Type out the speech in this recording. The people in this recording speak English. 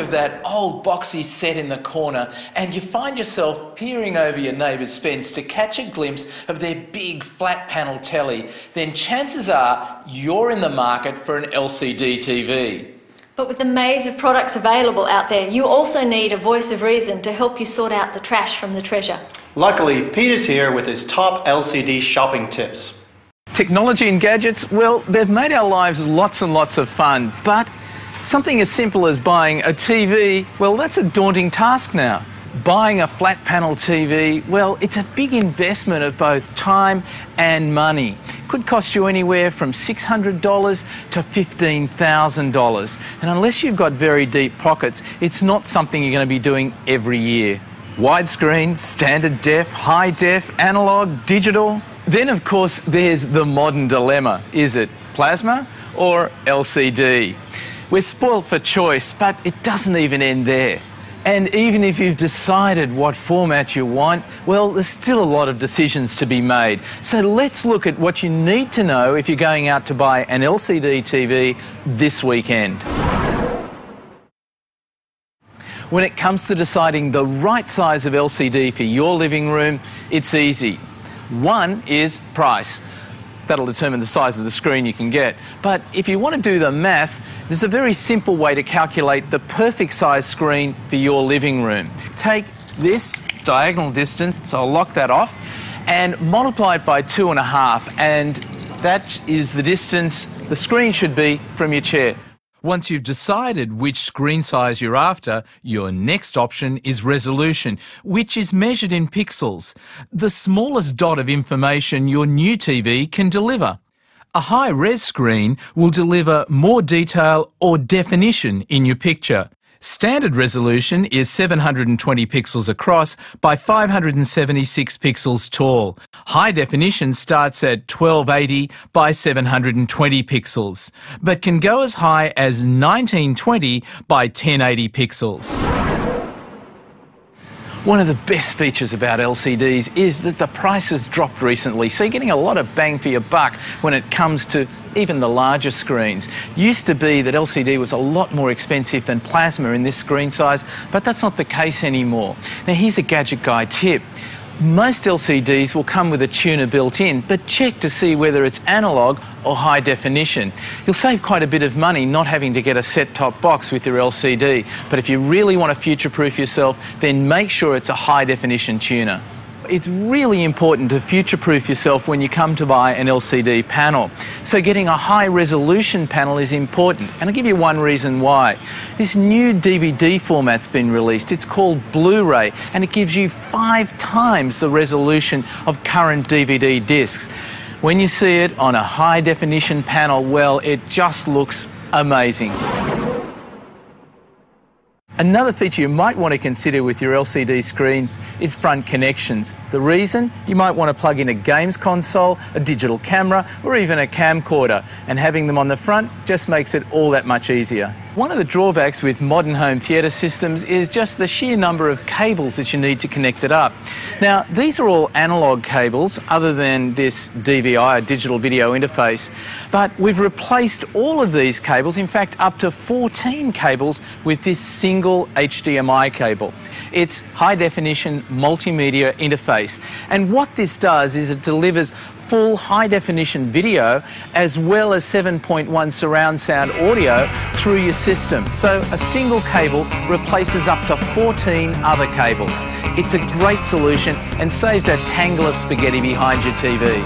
of that old boxy set in the corner and you find yourself peering over your neighbour's fence to catch a glimpse of their big flat panel telly, then chances are you're in the market for an LCD TV. But with the maze of products available out there, you also need a voice of reason to help you sort out the trash from the treasure. Luckily, Peter's here with his top LCD shopping tips. Technology and gadgets, well, they've made our lives lots and lots of fun, but something as simple as buying a TV, well, that's a daunting task now. Buying a flat panel TV, well, it's a big investment of both time and money. Could cost you anywhere from $600 to $15,000. And unless you've got very deep pockets, it's not something you're going to be doing every year. Widescreen, standard def, high def, analog, digital. Then, of course, there's the modern dilemma. Is it plasma or LCD? We're spoilt for choice, but it doesn't even end there. And even if you've decided what format you want, well, there's still a lot of decisions to be made. So let's look at what you need to know if you're going out to buy an LCD TV this weekend. When it comes to deciding the right size of LCD for your living room, it's easy. One is price. That'll determine the size of the screen you can get. But if you want to do the math, there's a very simple way to calculate the perfect size screen for your living room. Take this diagonal distance, so I'll lock that off, and multiply it by two and a half, and that is the distance the screen should be from your chair. Once you've decided which screen size you're after, your next option is resolution, which is measured in pixels, the smallest dot of information your new TV can deliver. A high-res screen will deliver more detail or definition in your picture. Standard resolution is 720 pixels across by 576 pixels tall. High definition starts at 1280 by 720 pixels, but can go as high as 1920 by 1080 pixels. One of the best features about LCDs is that the price has dropped recently, so you're getting a lot of bang for your buck when it comes to even the larger screens. Used to be that LCD was a lot more expensive than plasma in this screen size, but that's not the case anymore. Now here's a Gadget Guy tip. Most LCDs will come with a tuner built in, but check to see whether it's analog or high definition. You'll save quite a bit of money not having to get a set-top box with your LCD. But if you really want to future-proof yourself, then make sure it's a high definition tuner it's really important to future-proof yourself when you come to buy an LCD panel. So getting a high resolution panel is important. And I'll give you one reason why. This new DVD format's been released. It's called Blu-ray and it gives you five times the resolution of current DVD discs. When you see it on a high definition panel, well, it just looks amazing. Another feature you might want to consider with your LCD screen is front connections. The reason? You might want to plug in a games console, a digital camera, or even a camcorder, and having them on the front just makes it all that much easier. One of the drawbacks with modern home theatre systems is just the sheer number of cables that you need to connect it up. Now, these are all analog cables, other than this DVI, digital video interface, but we've replaced all of these cables, in fact, up to 14 cables, with this single HDMI cable. It's high definition multimedia interface. And what this does is it delivers full high definition video as well as 7.1 surround sound audio through your system. So a single cable replaces up to 14 other cables. It's a great solution and saves that tangle of spaghetti behind your TV.